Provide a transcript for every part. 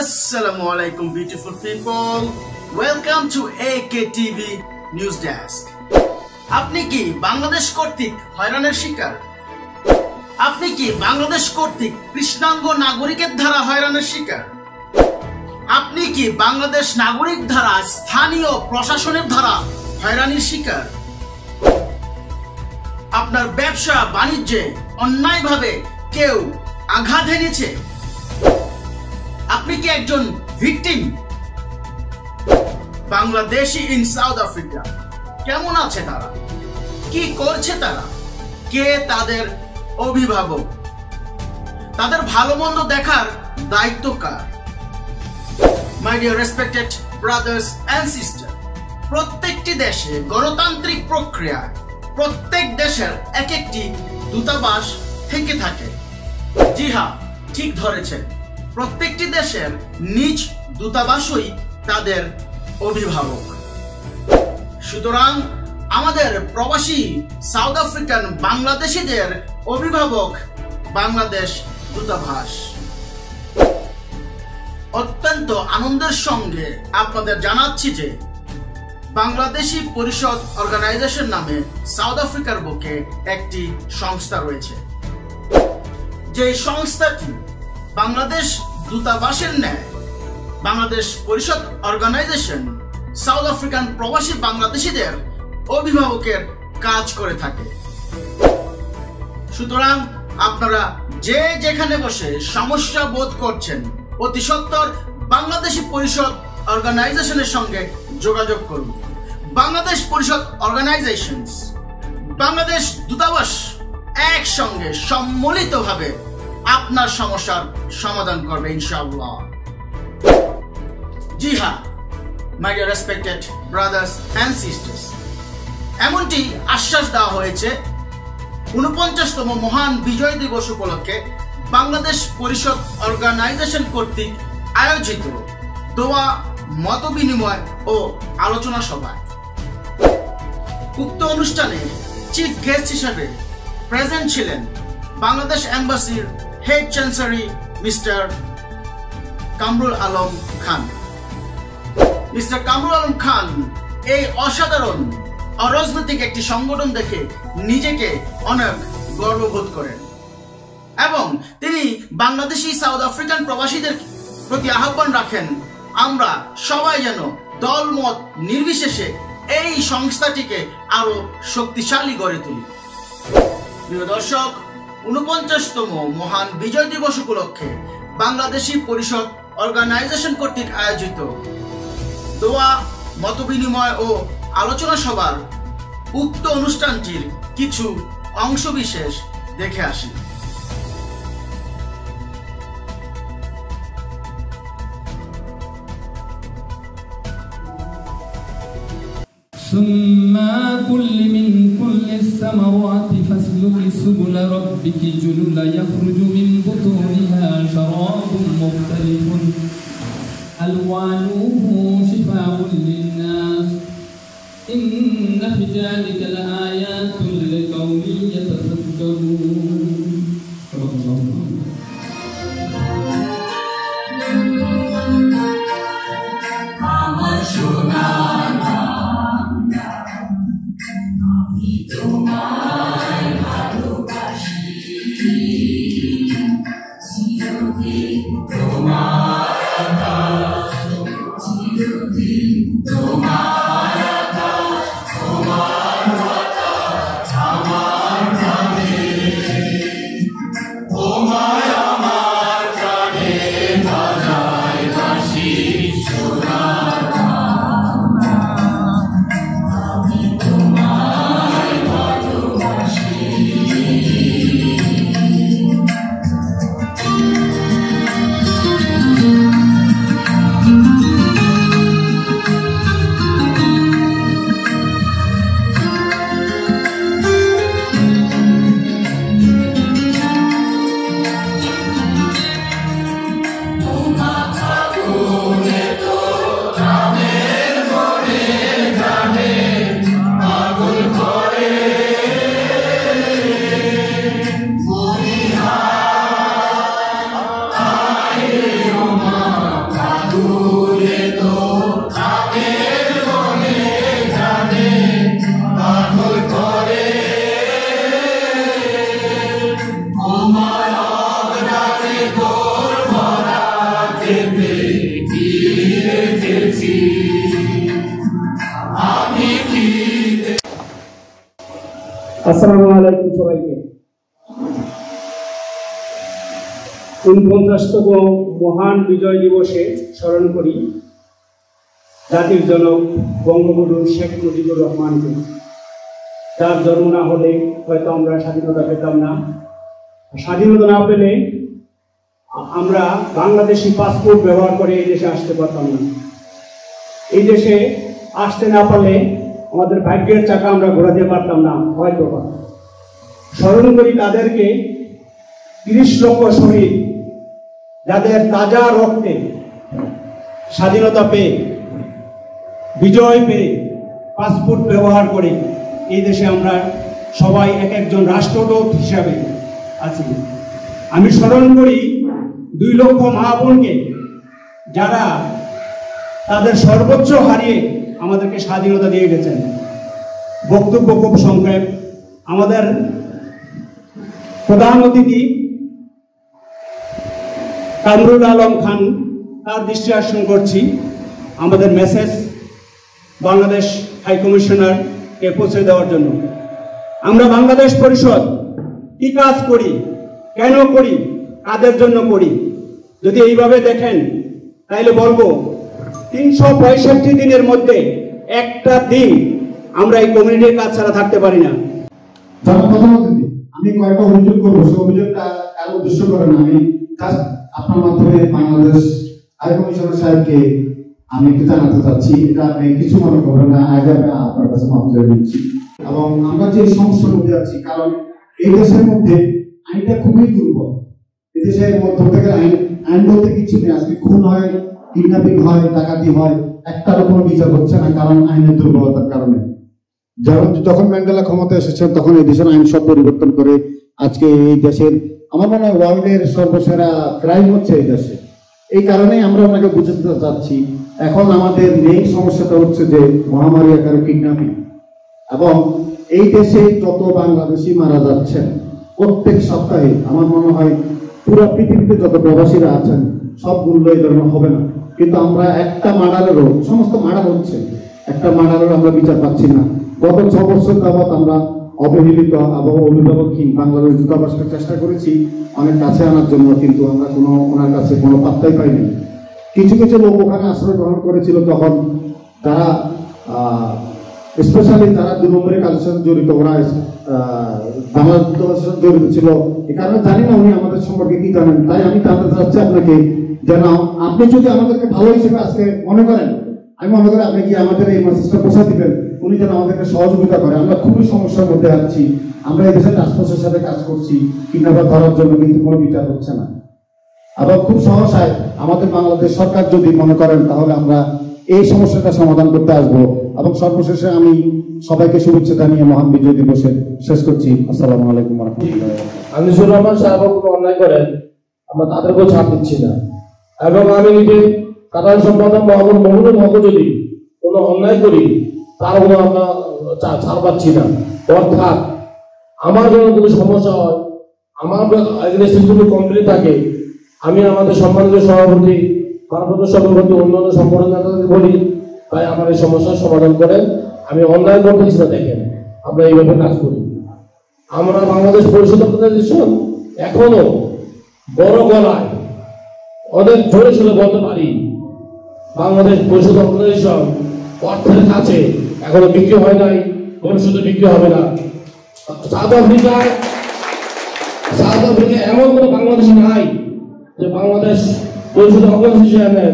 Assalamu alaikum beautiful people. Welcome to AKTV News Desk. আপনি কি বাংলাদেশ কর্তৃক হয়রানের শিকার আপনি কি বাংলাদেশ কর্তৃক কৃষ্ণাঙ্গ নাগরিকের ধারা হয়রানের শিকার আপনি কি বাংলাদেশ নাগরিক ধারা স্থানীয় প্রশাসনের ধারা হয়রানির শিকার আপনার ব্যবসা বাণিজ্যে অন্যায়ভাবে কেউ আঘাত এনেছে আপনি কি একজন victim? Bangladeshi in South Africa কেমন আছে তারা? কি করছে তারা? কে তাদের অভিভাবক? তাদের ভালো মন্দ দেখার দায়িত্ব কার? My dear respected brothers and sister প্রত্যেকটি দেশে গণতান্ত্রিক প্রক্রিয়ায় প্রত্যেক দেশের এক একটি দূতাবাস থেকে থাকে। জি হ্যাঁ ঠিক ধরেছেন। প্রত্যেকটি দেশের নিজ দূতাবাসই তাদের অভিভাবক। সুতরাং আমাদের প্রবাসী সাউথ আফ্রিকান বাংলাদেশিদের অভিভাবক বাংলাদেশ দূতাবাস। অত্যন্ত আনন্দের সঙ্গে আপনাদের জানাচ্ছি যে বাংলাদেশি পরিষদ অর্গানাইজেশন নামে সাউথ আফ্রিকার বুকে একটি সংস্থা রয়েছে। যে সংস্থাটি বাংলাদেশ দূতাবাসের ন্যায় বাংলাদেশ পরিষদ অর্গানাইজেশন সাউথ আফ্রিকান প্রবাসী বাংলাদেশিদের অভিভাবকের কাজ করে থাকে। সুতরাং আপনারা যে যেখানে বসে সমস্যা বোধ করছেন, অতি সত্তর বাংলাদেশি পরিষদ অর্গানাইজেশনের সঙ্গে যোগাযোগ করুন। বাংলাদেশ পরিষদ অর্গানাইজেশন বাংলাদেশ দূতাবাস একসঙ্গে সম্মিলিতভাবে আপনার সমস্যার সমাধান করবে, ইনশাআল্লাহ। জি হ্যাঁ my dear respected brothers and sisters এমনটি আশ্বাস দেওয়া হয়েছে উনপঞ্চাশতম মহান বিজয় দিবস উপলক্ষে বাংলাদেশ পরিষদ অর্গানাইজেশন কর্তৃক আয়োজিত দোয়া, মত বিনিময় ও আলোচনা সভায়। উক্ত অনুষ্ঠানে চিফ গেস্ট হিসেবে প্রেজেন্ট ছিলেন Bangladesh এম্বাসির head chancery mister Kamrul Alam Khan. Mister Kamrul Alam Khan, এই অসাধারণ অরাজনৈতিক একটি সংগঠন দেখে নিজেকে অনেক গর্ববোধ করেন। এবং তিনি বাংলাদেশি, সাউথ আফ্রিকান প্রবাসীদের প্রতি আহ্বান রাখেন, আমরা সবাই যেন দলমত নির্বিশেষে এই সংস্থাটিকে আরও শক্তিশালী গড়ে তুলি। প্রিয় দর্শক উনপঞ্চাশতম মহান বিজয় দিবস উপলক্ষে বাংলাদেশি পরিষদ অর্গানাইজেশন কর্তৃক আয়োজিত দোয়া, মতবিনিময় ও আলোচনা সভার উক্ত অনুষ্ঠানটির কিছু অংশবিশেষ দেখে আসি। ثم سبل ربك جللا يخرج আসসালামু আলাইকুম সবাইকে। উনপঞ্চাশতম মহান বিজয় দিবসে স্মরণ করি জাতির জনক বঙ্গবন্ধু শেখ মুজিবুর রহমানকে। যার জন্ম না হলে হয়তো আমরা স্বাধীনতা পেতাম না। স্বাধীনতা না পেলে আমরা বাংলাদেশি পাসপোর্ট ব্যবহার করে এই দেশে আসতে পারতাম না। এই দেশে আসতে না পারলে আমাদের ভাগ্যের চাকা আমরা ঘোরাতে পারতাম না হয়তো বা। স্মরণ করি তাদেরকে তিরিশ লক্ষ শহীদ, যাদের তাজা রক্তে স্বাধীনতা পেয়ে, বিজয় পেয়ে পাসপোর্ট ব্যবহার করে এই দেশে আমরা সবাই এক একজন রাষ্ট্রদূত হিসাবে আছি আমি স্মরণ করি দুই লক্ষ মা বোনকে, যারা তাদের সর্বোচ্চ হারিয়ে আমাদেরকে স্বাধীনতা দিয়ে গেছেন। বক্তব্য খুব সংক্ষেপ। আমাদের প্রধান অতিথি কামরুল আলম খান, তার দৃষ্টি আকর্ষণ করছি। আমাদের মেসেজ বাংলাদেশ হাই কমিশনারকে পৌঁছে দেওয়ার জন্য। আমরা বাংলাদেশ পরিষদ কি কাজ করি, কেন করি, কাদের জন্য করি, যদি এইভাবে দেখেন, তাইলে বলব তিনশো পঁয়ষট্টি দিনের মধ্যে একটা দিন আমরা এই কমিউনিটির কাজ ছাড়া থাকতে পারি না। আমি কয়েকটা অভিযোগ করব, সে অভিযোগটা কারও উদ্দেশ্য করে না। আমি আপনার মাধ্যমে বাংলাদেশ হাই কমিশনার সাহেবকে আমি একটু জানাতে চাচ্ছি। এটা আপনি কিছু মনে করবেন না, আগে আমি আপনার কাছে করে দিচ্ছি এবং আমরা যে সমস্যার মধ্যে আছি, কারণ এই দেশের মধ্যে আইনটা খুবই দুর্বল। এই দেশের মধ্য থেকে আইন আইন বলতে কিছু নেই। আজকে খুন হয় কিডন্যাপিং হয়, ডাকাতি হয় একটারও কোনো বিচার হচ্ছে না কারণ আইনের দুর্বলতার কারণে। যখন ম্যান্ডেলা ক্ষমতা এসেছেন, তখন এই দেশের আইন সব পরিবর্তন করে আজকে এই দেশের, আমার মনে হয় ওয়ার্ল্ডের সর্বসেরা ক্রাইম হচ্ছে এই দেশে। এই কারণেই আমরা ওনাকে বুঝাতে চাচ্ছি, এখন আমাদের মেইন সমস্যাটা হচ্ছে যে মহামারী আকারে কিডন্যাপিং। এবং এই দেশে যত বাংলাদেশি মারা যাচ্ছেন, প্রত্যেক সপ্তাহে আমার মনে হয় পুরো পৃথিবীতে যত প্রবাসীরা আছেন সবগুলো এই ধরনের হবে না। কিন্তু আমরা একটা মার্ডারেরও, সমস্ত মার্ডার হচ্ছে। একটা মার্ডারেরও আমরা বিচার পাচ্ছি না। গত ছ বছর যাবৎ আমরা অবহেলিত এবং অভিভাবকহীন বাংলাদেশ দূতাবাসকে চেষ্টা করেছি অনেক কাছে আনার জন্য, কিন্তু আমরা কোনো ওনার কাছে কোনো পাত্তাই পাইনি। কিছু কিছু লোক ওখানে আশ্রয় গ্রহণ করেছিল তখন তারা স্পেশালি যারা দু নম্বরের কাজের সাথে জড়িত, ওরা বাংলাদেশ দূতাবাসের সাথে জড়িত ছিল। এ কারণে জানি না উনি আমাদের সম্পর্কে কি জানেন। তাই আমি জানতে চাচ্ছি আপনাকে যেন আপনি যদি আমাদেরকে ভালো হিসেবে আজকে মনে করেন, আমি মনে করি আপনি কি আমাদের এই মেসেজটা পৌঁছা দিবেন। উনি যেন আমাদেরকে সহযোগিতা করে। আমরা খুবই সমস্যার মধ্যে আছি। আমরা এই দেশের টাস্কফোর্সের সাথে কাজ করছি। কিডন্যাপার ধরার জন্য কিন্তু কোনো বিচার হচ্ছে না। আবার খুব সহসায় আমাদের বাংলাদেশ সরকার যদি মনে করেন, তাহলে আমরা এই সমস্যাটা সমাধান করতে আসব। এবং সর্বশেষে আমি সবাইকে শুভেচ্ছা জানিয়ে মহান বিজয় দিবসে শেষ করছি। আসসালামু আলাইকুম রহমতুল্লাহ আনিসুর রহমান সাহেব অন্যায় করেন। আমরা তাদেরকেও ছাড় দিচ্ছি না। এবং আমি নিজে সাধারণ সম্পাদক মোহাম্মদ মহুনুল হক যদি কোনো অন্যায় করি তার কোনো আমরা ছাড় পাচ্ছি না। অর্থাৎ আমার জন্য কোনো সমস্যা হয়, আমার এগেনস্টে যদি কমপ্লিট থাকে, আমি আমাদের সম্মানিত সভাপতি ভারপ্রাপ্ত সভাপতি অন্যান্য সম্পন্ন বলি ভাই আমার এই সমস্যার সমাধান করেন। আমি অন্যায় করতেছি না, দেখেন। আমরা এইভাবে কাজ করি। আমরা বাংলাদেশ পরিষদ অর্গানাইজেশন এখনও বড় গলায় অনেক জোরে সোরে বলতে পারি, বাংলাদেশ পরিষদ অর্গানাইজেশন অর্থের কাছে এখনও বিক্রি হয় নাই, ভবিষ্যতে বিক্রি হবে না। সাউথ আফ্রিকায় সাউথ আফ্রিকায় এমন কোনো বাংলাদেশ নাই যে বাংলাদেশ পরিষদ অর্গানাইজেশনের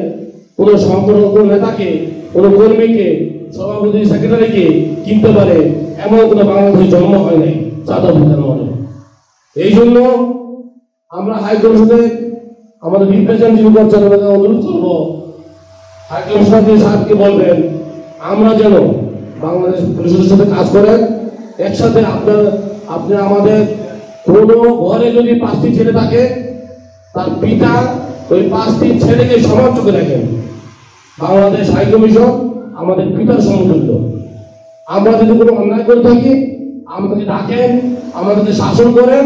কোনো সংগঠন কোনো নেতাকে, কোনো কর্মীকে, সভাপতি, সেক্রেটারিকে কিনতে পারে এমন কোনো বাংলাদেশের জন্ম হয় নাই সাউথ আফ্রিকার মনে। এই জন্য আমরা হাই কমিশনে আমাদের রিপ্রেজেন্টেটিভ করছেন ওনাকে অনুরোধ করব হাই কমিশনার সাহেবকে বলবেন, আমরা যেন বাংলাদেশ পরিষদের সাথে কাজ করেন একসাথে আপনার, আপনি আমাদের কোনো ঘরে যদি পাঁচটি ছেলে থাকে, তার পিতা ওই পাঁচটি ছেলেকে সমান চোখে রাখেন বাংলাদেশ হাই কমিশন আমাদের পিতার সমতুল্য। আমরা যদি কোনো অন্যায় করে থাকি, আমাদেরকে ডাকেন, আমাদেরকে শাসন করেন,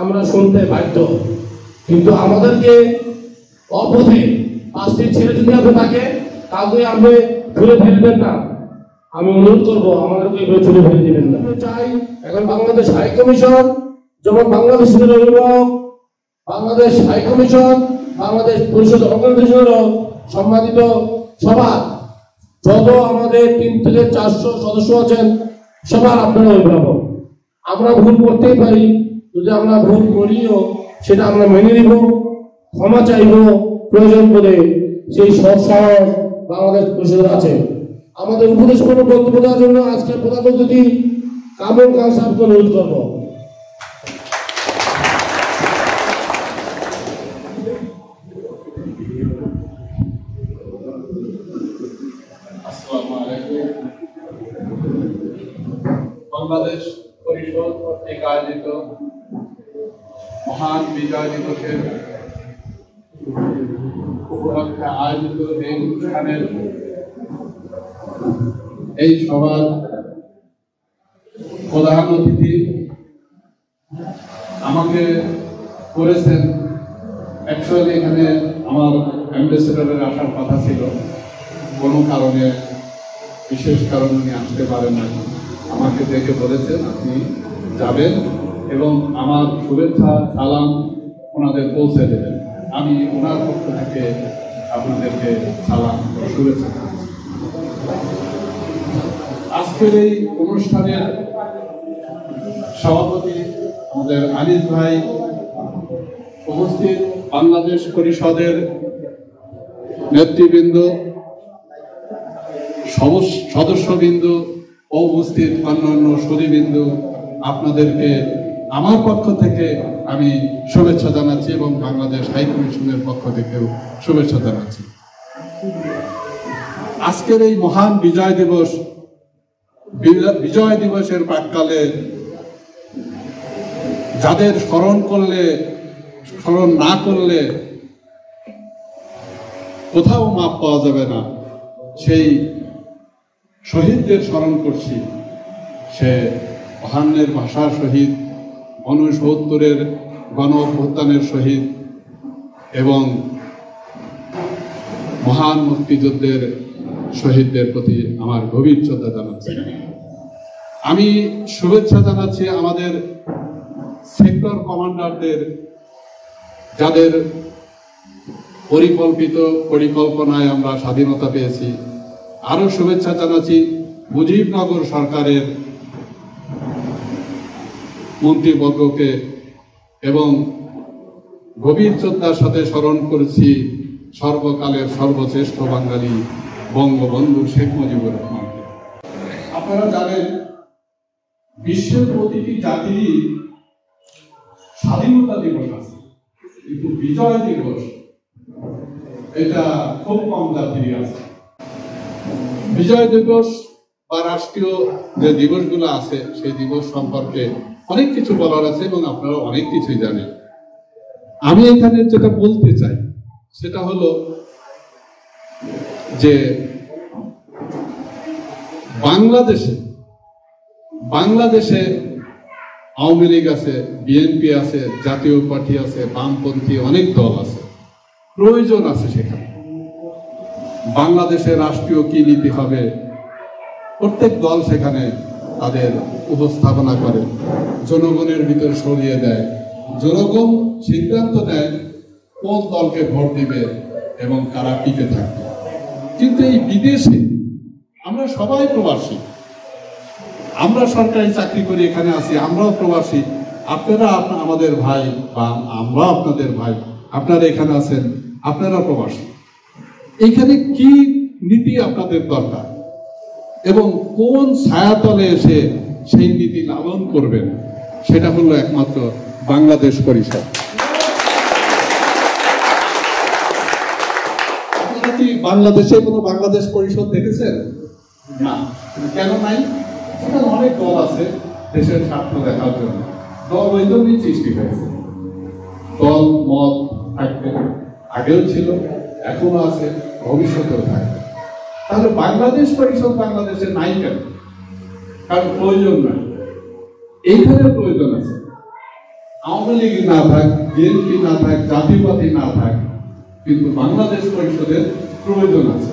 আমরা শুনতে বাধ্য। কিন্তু আমাদেরকে অপথে পাঁচটি ছেলে যদি আপনি থাকে কাউকে আপনি তুলে ফেলবেন না। আমি অনুরোধ করব, আমাদেরকে এভাবে চলে ফেলে দিবেন না। চাই এখন বাংলাদেশ হাই কমিশন যেমন বাংলাদেশের অভিভাবক বাংলাদেশ হাই কমিশন, বাংলাদেশ পরিষদ অর্গানাইজেশনেরও সম্মানিত সভা, যত আমাদের তিন থেকে চারশো সদস্য আছেন, সবার আপনারা অভিভাবক। আমরা ভুল করতেই পারি, যদি আমরা ভুল করিও সেটা আমরা মেনে নিব, ক্ষমা চাইব, প্রয়োজন বলে সেই সব সাহস বাংলাদেশ পরিষদের আছে। আমাদের উপদেশ কোনো বক্তব্য দেওয়ার জন্য আজকের প্রধানত যদি খান সাহেবকে অনুরোধ করব আসসালামু আলাইকুম বাংলাদেশ পরিষদ কর্তৃক আয়োজিত বিজয় দিবসের উপলক্ষে আয়োজিত এই অনুষ্ঠানের এই সভার প্রধান অতিথি আমাকে করেছেন। অ্যাকচুয়ালি এখানে আমার অ্যাম্বাসেডারের আসার কথা ছিল। কোনো কারণে, বিশেষ কারণ উনি আসতে পারেন না আমাকে দেখে বলেছেন, আপনি যাবেন এবং আমার শুভেচ্ছা, সালাম ওনাদের পৌঁছে দেবেন। আমি ওনার পক্ষ থেকে আপনাদেরকে সালাম শুভেচ্ছা আজকের এই অনুষ্ঠানের সভাপতি আমাদের আনিস ভাই উপস্থিত বাংলাদেশ পরিষদের নেতৃবৃন্দ সদস্য- সদস্যবৃন্দ উপস্থিত অন্যান্য সুদীবৃন্দ আপনাদেরকে আমার পক্ষ থেকে আমি শুভেচ্ছা জানাচ্ছি এবং বাংলাদেশ হাই কমিশনের পক্ষ থেকেও শুভেচ্ছা জানাচ্ছি। আজকের এই মহান বিজয় দিবস, বিজয়- দিবসের প্রাককালে যাদের স্মরণ করলে, স্মরণ না করলে কোথাও মাপ পাওয়া যাবে না। সেই শহীদদের স্মরণ করছি। সে বাহান্নের ভাষার শহীদ গণসত্তরের গণ অভ্যুত্থানের শহীদ এবং মহান মুক্তিযুদ্ধের শহীদদের প্রতি আমার গভীর শ্রদ্ধা জানাচ্ছি। আমি শুভেচ্ছা জানাচ্ছি আমাদের সেক্টর কমান্ডারদের, যাদের পরিকল্পিত পরিকল্পনায় আমরা স্বাধীনতা পেয়েছি। আরও শুভেচ্ছা জানাচ্ছি মুজিবনগর সরকারের মন্ত্রীবর্গকে এবং গভীর শ্রদ্ধার সাথে স্মরণ করেছি সর্বকালের সর্বশ্রেষ্ঠ বাঙালি বঙ্গবন্ধু শেখ মুজিবুর রহমানকে আপনারা জানেন, বিশ্বের প্রতিটি জাতিরই স্বাধীনতা দিবস আছে, কিন্তু বিজয় দিবস এটা খুব কম জাতিরই আছে। বিজয় দিবস বা রাষ্ট্রীয় যে দিবসগুলো আছে, সেই দিবস সম্পর্কে অনেক কিছু বলার আছে এবং আপনারা অনেক কিছুই জানেন। আমি এখানে যেটা বলতে চাই, সেটা হলো যে বাংলাদেশে বাংলাদেশে আওয়ামী লীগ আছে, বিএনপি আছে, জাতীয় পার্টি আছে, বামপন্থী অনেক দল আছে। প্রয়োজন আছে সেখানে। বাংলাদেশে রাষ্ট্রীয় কি নীতি হবে? প্রত্যেক দল সেখানে তাদের উপস্থাপনা করে। জনগণের ভিতরে সরিয়ে দেয়। জনগণ সিদ্ধান্ত নেয় কোন দলকে ভোট দিবে এবং কারা টিকে থাকবে। কিন্তু এই বিদেশে আমরা সবাই প্রবাসী। আমরা সরকারি চাকরি করি, এখানে আছি, আমরাও প্রবাসী। আপনারা আমাদের ভাই বা আমরা আপনাদের ভাই। আপনারা এখানে আছেন, আপনারা প্রবাসী। এখানে কি নীতি আপনাদের দরকার? এবং কোন ছায়াতলে এসে সেই নীতি লালন করবেন, সেটা হলো একমাত্র বাংলাদেশ পরিষদ। বাংলাদেশে কোনো বাংলাদেশ পরিষদ দেখেছেন? না। কেন নাই? সেখানে অনেক দল আছে দেশের স্বার্থ দেখার জন্য। দল ওই জন্যই সৃষ্টি হয়েছে। দল, মত থাকবে আগেও ছিল, এখনও আছে, ভবিষ্যতেও থাকবে। তাহলে বাংলাদেশ পরিষদ বাংলাদেশের নাই কেন? কারণ প্রয়োজন নাই। এইখানে প্রয়োজন আছে। আওয়ামী লীগ না থাক, বিএনপি না থাক জাতিপাতি না থাক, কিন্তু বাংলাদেশ পরিষদের প্রয়োজন আছে।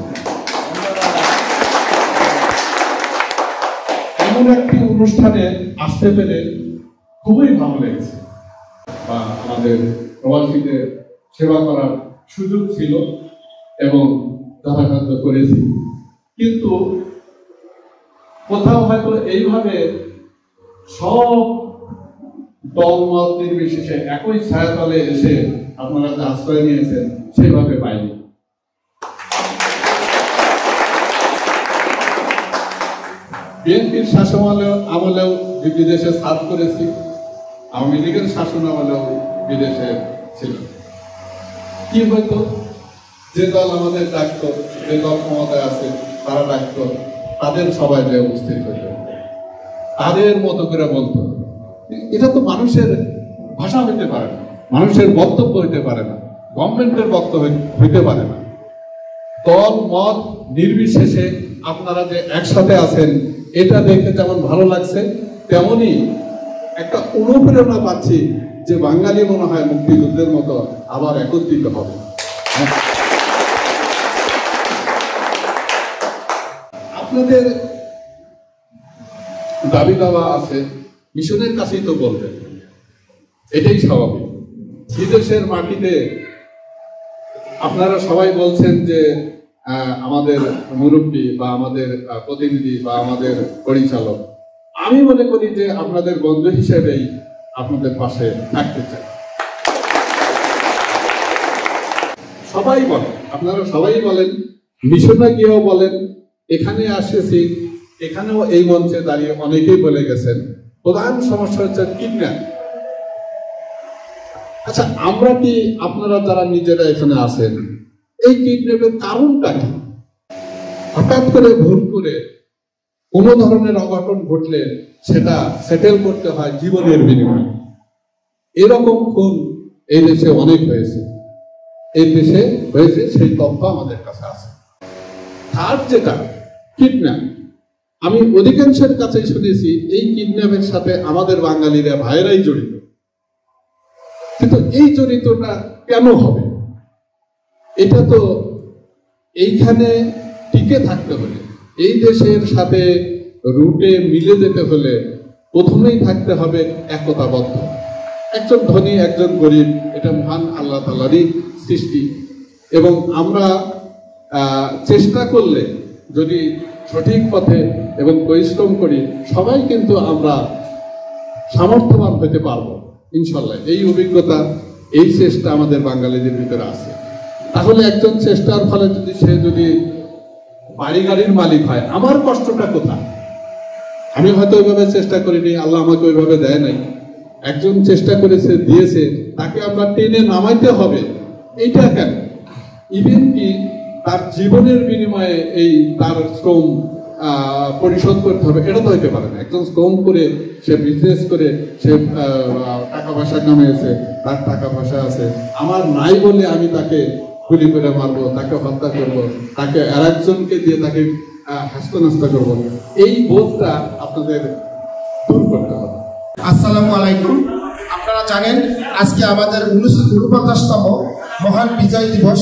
এমন একটি অনুষ্ঠানে আসতে পেরে খুবই ভালো লেগেছে। বা আমাদের প্রবাসীদের সেবা করার সুযোগ ছিল এবং যথাযথ করেছি। কিন্তু কোথাও হয়তো এইভাবে সব দলমত নির্বিশেষে একই ছায়াতলে এসে আপনারা যে আশ্রয় নিয়েছেন সেভাবে পাইনি। বিএনপির শাসন আমলেও বিদেশে সার্ভ করেছি, আওয়ামী লীগের শাসন আমলেও বিদেশে ছিল কি হয়তো যে দল আমাদের ডাকতো, যে দল ক্ষমতায় আছে তারা ডাকতো, তাদের সবাই যে উপস্থিত হইত তাদের মতো করে বলতো। এটা তো মানুষের ভাষা হইতে পারে না, মানুষের বক্তব্য হইতে পারে না, গভর্নমেন্টের বক্তব্য হইতে পারে না। দল, মত নির্বিশেষে আপনারা যে একসাথে আছেন, এটা দেখে যেমন ভালো লাগছে, তেমনি একটা অনুপ্রেরণা পাচ্ছি যে বাঙালি মনে হয় মুক্তিযুদ্ধের মতো আবার একত্রিত হবে। আপনাদের দাবি দাওয়া আছে, মিশনের কাছেই তো বলবেন। এটাই স্বাভাবিক। বিদেশের মাটিতে আপনারা সবাই বলছেন যে আমাদের মুরব্বী বা আমাদের প্রতিনিধি বা আমাদের পরিচালক। আমি মনে করি যে আপনাদের বন্ধু হিসেবেই আপনাদের পাশে থাকতে চাই। সবাই বলেন, আপনারা সবাই বলেন মিশনে গিয়েও বলেন এখানে আসেছি এখানেও এই মঞ্চে দাঁড়িয়ে অনেকেই বলে গেছেন, প্রধান সমস্যা হচ্ছে কিডন্যাপ। আচ্ছা আমরা কি আপনারা যারা নিজেরা এখানে আছেন, এই কিডন্যাপের কারণটা কি? হঠাৎ করে ভুল করে কোন ধরনের অঘটন ঘটলে সেটা সেটেল করতে হয় জীবনের বিনিময়ে। এরকম খুন এই দেশে অনেক হয়েছে। এই দেশে হয়েছে, সেই তথ্য আমাদের কাছে আছে। থার্ড যেটা কিডন্যাপ। আমি অধিকাংশের কাছে শুনেছি, এই কিডন্যাপের সাথে আমাদের বাঙালিরা ভাইরাই জড়িত। কিন্তু এই জড়িতটা কেন হবে? এটা তো এইখানে টিকে থাকতে হলে, এই দেশের সাথে রুটে মিলে যেতে হলে প্রথমেই থাকতে হবে একতাবদ্ধ। একজন ধনী, একজন গরিব, এটা মহান আল্লাহ তালারই সৃষ্টি। এবং আমরা চেষ্টা করলে যদি সঠিক পথে এবং পরিশ্রম করি, সবাই কিন্তু আমরা সামর্থ্যবান হতে পারব, ইনশাল্লাহ। এই অভিজ্ঞতা, এই চেষ্টা আমাদের বাঙালিদের ভিতরে আছে। তাহলে একজন চেষ্টার ফলে যদি সে যদি বাড়ি গাড়ির মালিক হয়, আমার কষ্টটা কোথায়? আমি হয়তো ওইভাবে চেষ্টা করিনি, আল্লাহ আমাকে ওইভাবে দেয় নাই। একজন চেষ্টা করেছে দিয়েছে, তাকে আমরা টেনে নামাইতে হবে। এইটা কেন? ইভেন কি তার জীবনের বিনিময়ে এই তার শ্রম পরিশোধ করতে হবে এটা তো হইতে পারে না। একজন শ্রম করে সে বিজনেস করে সে টাকা পয়সা কামিয়েছে তার টাকা পয়সা আছে। আমার নাই বলে আমি তাকে গুলি করে মারবো তাকে হত্যা করব তাকে আর একজনকে দিয়ে তাকে আহ, হাস্যনাস্তা করব। এই বোধটা আপনাদের দূর করতে হবে। আসসালামু আলাইকুম। আপনারা জানেন আজকে আমাদের উনিশশো উনপঞ্চাশতম মহান বিজয় দিবস।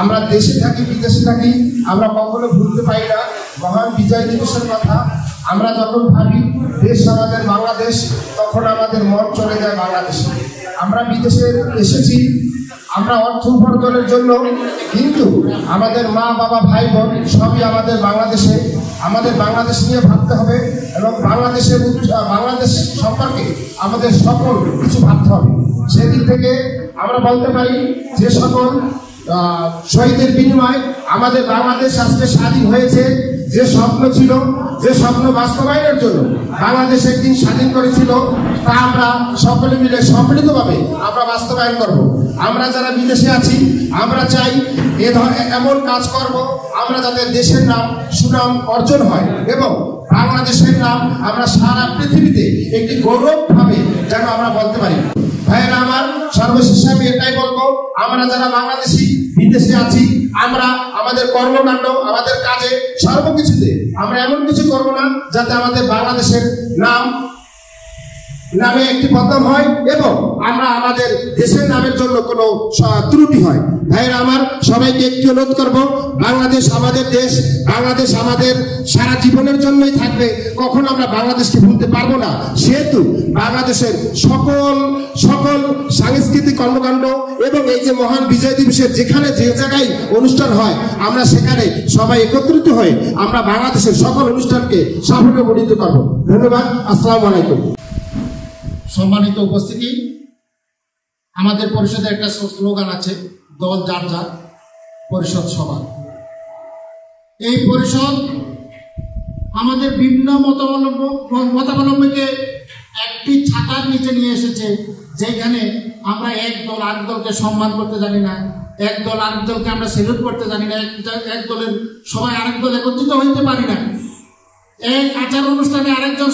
আমরা দেশে থাকি, বিদেশে থাকি, আমরা কখনো ভুলতে পারি না। মহান বিজয় দিবসের কথা। আমরা যখন ভাবি, দেশ আমাদের বাংলাদেশ, তখন আমাদের মন চলে যায় বাংলাদেশে। আমরা বিদেশে এসেছি, আমরা অর্থ উপার্জনের জন্য, কিন্তু আমাদের মা, বাবা, ভাই, বোন সবই আমাদের বাংলাদেশে। আমাদের বাংলাদেশ নিয়ে ভাবতে হবে এবং বাংলাদেশের বাংলাদেশ সম্পর্কে আমাদের সকল কিছু ভাবতে হবে। সেদিক থেকে আমরা বলতে পারি, যে সকল শহীদের বিনিময়ে আমাদের বাংলাদেশ আজকে স্বাধীন হয়েছে। যে স্বপ্ন ছিল, যে স্বপ্ন বাস্তবায়নের জন্য বাংলাদেশ একদিন স্বাধীন করেছিল, তা আমরা সকলে মিলে সম্মিলিতভাবে আমরা বাস্তবায়ন করব। আমরা যারা বিদেশে আছি, আমরা চাই এ ধর এমন কাজ করব আমরা যাতে দেশের নাম সুনাম অর্জন হয় এবং বাংলাদেশের নাম আমরা সারা পৃথিবীতে একটি গৌরবভাবে যেন আমরা বলতে পারি। ভাইয়েরা আমার, সর্বশেষে আমি এটাই বলব, আমরা যারা বাংলাদেশি, বিদেশে আছি, আমরা আমাদের কর্মকাণ্ড, আমাদের কাজে সর্বকিছুতে আমরা এমন কিছু করব না যাতে আমাদের বাংলাদেশের নাম নামে একটি বদনাম হয় এবং আমরা আমাদের দেশের নামের জন্য কোনো ত্রুটি হয়। ভাইয়েরা আমার, সবাইকে একটি অনুরোধ করব, বাংলাদেশ আমাদের দেশ, বাংলাদেশ আমাদের সারা জীবনের জন্যই থাকবে। কখনো আমরা বাংলাদেশকে ভুলতে পারব না। সেহেতু বাংলাদেশের সকল সকল সাংস্কৃতিক কর্মকাণ্ড এবং এই যে মহান বিজয় দিবসের যেখানে যে জায়গায় অনুষ্ঠান হয়, আমরা সেখানে সবাই একত্রিত হয়ে আমরা বাংলাদেশের সকল অনুষ্ঠানকে সাফল্যমণ্ডিত করব। ধন্যবাদ। আসসালামু আলাইকুম। সম্মানিত উপস্থিতি। আমাদের পরিষদের একটা স্লোগান আছে, দল যার যার, পরিষদ সভা এই পরিষদ আমাদের বিভিন্ন মতাবলম্ব মতাবলম্বীকে একটি ছাতার নিচে নিয়ে এসেছে, যেখানে আমরা এক দল আরেক দলকে সম্মান করতে জানি না, এক দল আরেক দলকে আমরা সেলুট করতে জানি না এক দলের সবাই আরেক দল একত্রিত হইতে পারি না। এক আচার অনুষ্ঠানে আরেকজন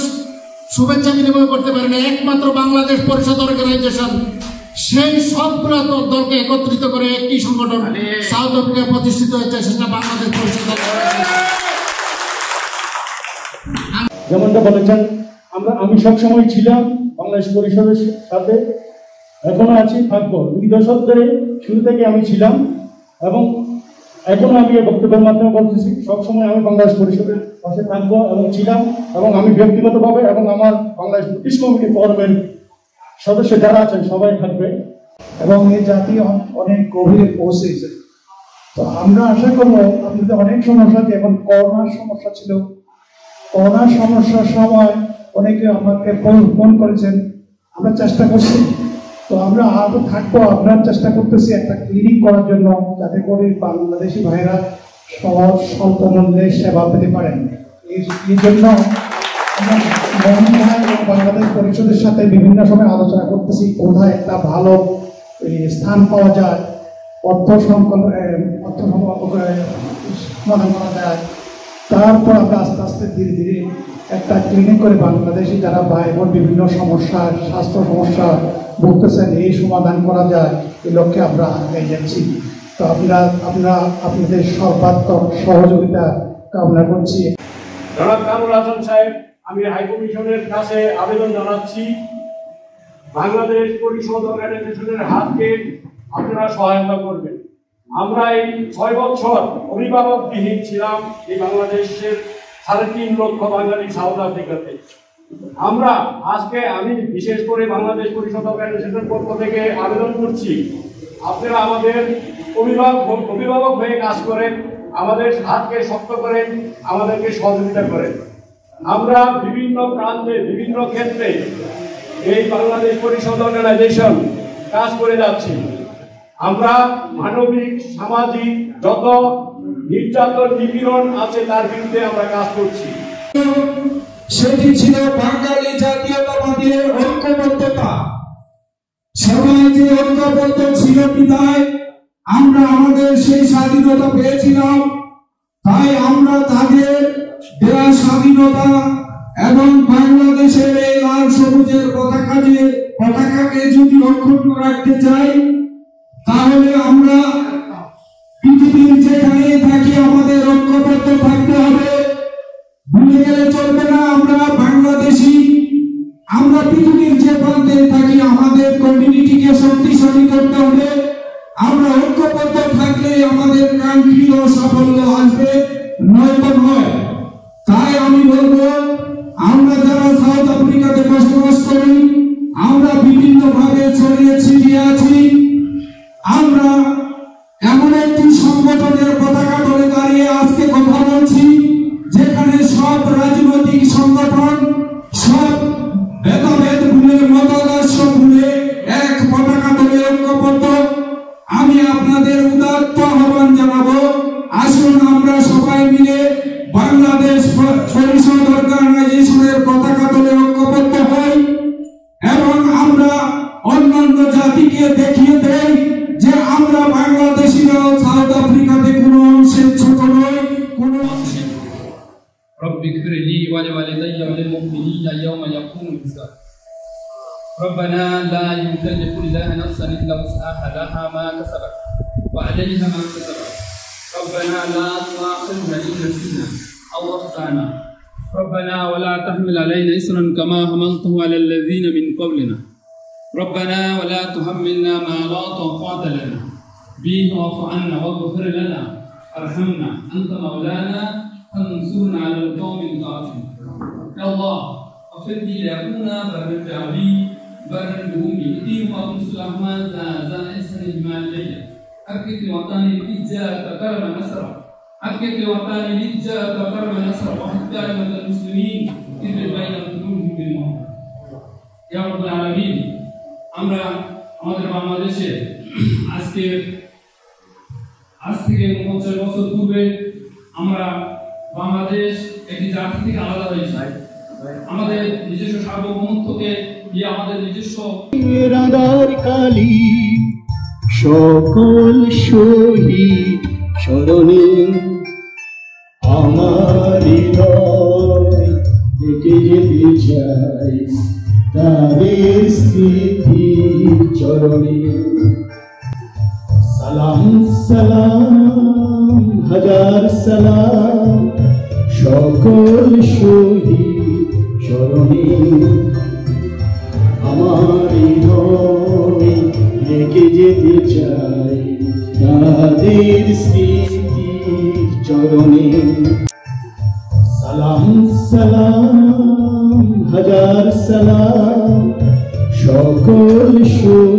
শুভেচ্ছা বিনিময় করতে পারে না একমাত্র বাংলাদেশ পরিষদ অর্গানাইজেশন সেই সবগুলো দল- দলকে একত্রিত করে একটি সংগঠন সাউথ আফ্রিকায় প্রতিষ্ঠিত হয়েছে সেটা বাংলাদেশ পরিষদ। যেমনটা বলেছেন আমরা আমি সবসময় ছিলাম বাংলাদেশ পরিষদের সাথে এখনও আছি থাকব দুই দশক ধরে শুরু থেকে আমি ছিলাম এবং এখনও আমি এই বক্তব্যের মাধ্যমে বলতেছি, সবসময় আমি বাংলাদেশ পরিষদের পাশে থাকব এবং ছিলাম এবং আমি ব্যক্তিগতভাবে এবং আমার বাংলাদেশ ব্রিটিশ কমিটি ফোরামের সদস্য যারা আছেন, সবাই থাকবে। এবং এই জাতি অনেক গভীরে পৌঁছেছে। তো আমরা আশা করব আপনাদের অনেক সমস্যা এখন করোনার সমস্যা ছিল। করোনার সমস্যার সময় অনেকে আমাকে ফোন ফোন করেছেন। আমরা চেষ্টা করছি। তো আমরা আরও থাকব আপনার চেষ্টা করতেছি একটা ক্লিনিক করার জন্য যাতে করে বাংলাদেশি ভাইরা সহজ স্বল্প মূল্যে সেবা পেতে পারেন। এই জন্য বাংলাদেশ পরিষদের সাথে বিভিন্ন সময় আলোচনা করতেছি কোথায় একটা ভালো স্থান পাওয়া যায় অর্থ সংকলন এ, অর্থ সম- সমাধান করা যায় তারপর আমরা আস্তে আস্তে ধীরে ধীরে একটা ক্লিনিক করে বাংলাদেশি যারা ভাই বোন বিভিন্ন সমস্যা, স্বাস্থ্য সমস্যা ভুগতেছেন, এই সমাধান করা যায়, এই লক্ষ্যে আমরা আগে যাচ্ছি। তো আপনারা আপনারা, আপনাদের সর্বাত্মক সহযোগিতা কামনা করছি। সাহেব, আমি হাইকমিশনের কাছে আবেদন জানাচ্ছি, বাংলাদেশ পরিষদ অর্গানাইজেশনের হাতকে আপনারা সহায়তা করবেন। আমরা এই ছয় বছর অভিভাবকবিহীন ছিলাম, এই বাংলাদেশের সাড়ে তিন লক্ষ বাঙালি সাউথ আফ্রিকাতে। আমরা আজকে আমি বিশেষ করে বাংলাদেশ পরিষদ অর্গানাইজেশনের পক্ষ থেকে আবেদন করছি, আপনারা আমাদের অভিভাবক অভিভাবক হয়ে কাজ করেন, আমাদের হাতকে শক্ত করেন, আমাদেরকে সহযোগিতা করেন। আমরা বিভিন্ন প্রান্তে, বিভিন্ন ক্ষেত্রে এই বাংলাদেশ পরিষদ অর্গানাইজেশন কাজ করে যাচ্ছি। আমরা মানবিক, সামাজিক, যত নির্যাতন নিপীড়ন আছে তার বিরুদ্ধে আমরা কাজ করছি। সেটি ছিল বাঙালি জাতীয়তাবাদের ঐক্যবদ্ধতা। যে ঐক্যবদ্ধ ছিল আমরা আমাদের সেই স্বাধীনতা পেয়েছিলাম। তাই আমরা তাদের দেওয়া স্বাধীনতা এবং বাংলাদেশের এই লাল সবুজের পতাকা যে পতাকাকে যদি অক্ষুণ্ণ রাখতে চাই, তাহলে আমরা পৃথিবীর যেখানেই থাকি আমাদের ঐক্যবদ্ধ থাকতে হবে? ভুলে গেলে চলবে না, আমরা বাংলাদেশি। আমরা পৃথিবীর যে প্রান্তে থাকি, আমাদের কমিউনিটিকে শক্তিশালী করতে হবে। আমরা ঐক্যবদ্ধ থাকলে আমাদের কাঙ্ক্ষিত সাফল্য আসবে। নয়তো নয়। তাই আমি বলব, আমরা যারা সাউথ আফ্রিকাতে বসবাস করি, আমরা বিভিন্ন ভাবে ছড়িয়ে ছিটিয়ে আছি। আমরা ولا تحملنا ما لا طاقة لنا به واعف عنا واغفر لنا ارحمنا أنت مولانا فانصرنا على القوم الكافرين يا الله اغفر لي ليكون برا بعلي برا بأمي دين وأقم سلحما زازا إحسن إجمال لي أكد وطني الإجاء تكرم نصرا أكد وطني الإجاء تكرم نصرا وحد كلمة المسلمين إذ بين قلوبهم بالمحبة يا رب العالمين আমরা আমাদের বাংলাদেশে আজকে আজ থেকে পঞ্চাশ বছর পূর্বে আমরা বাংলাদেশ একটি জাতি থেকে আলাদা হয়েছে। আমাদের নিজস্ব সার্বভৌমত্বকে দিয়ে আমাদের নিজস্ব সকল শহীদ স্মরণে আমার হৃদয় দেখে যেতে চাই। চরণে সালাম সালাম, হাজার সালাম। সকল শহীদ স্মরণে আমার রেখে যেতে চাই তাদের স্মৃতির চরণে। সালাম সালাম, হাজার সালাম। সকল শহীদ